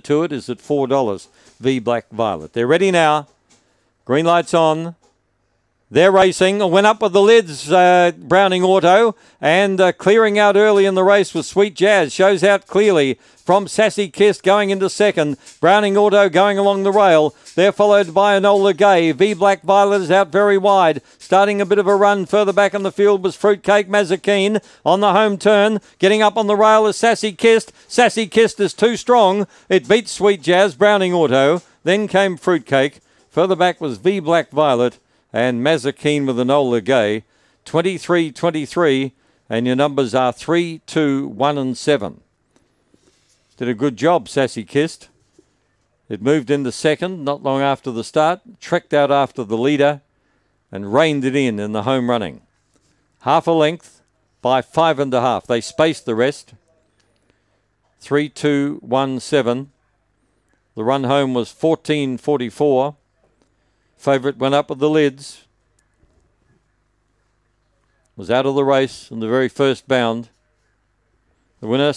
to it is at $4. V Black Violet. They're ready now. Green lights on. They're racing. Went up with the lids, uh, Browning Auto, and uh, clearing out early in the race with Sweet Jazz. Shows out clearly from Sassy Kiss going into second. Browning Auto going along the rail. They're followed by Enola Gay. V Black Violet is out very wide. Starting a bit of a run further back in the field was Fruitcake Mazakine on the home turn. Getting up on the rail is Sassy Kissed. Sassy Kissed is too strong. It beats Sweet Jazz, Browning Auto. Then came Fruitcake. Further back was V Black Violet and Mazakine with Enola Gay. 23 23, and your numbers are 3, 2, 1, and 7. Did a good job, Sassy Kissed. It moved into second not long after the start, trekked out after the leader, and reined it in in the home running. Half a length by five and a half. They spaced the rest. Three, two, one, seven. The run home was 14.44. Favourite went up with the lids. Was out of the race in the very first bound. The winner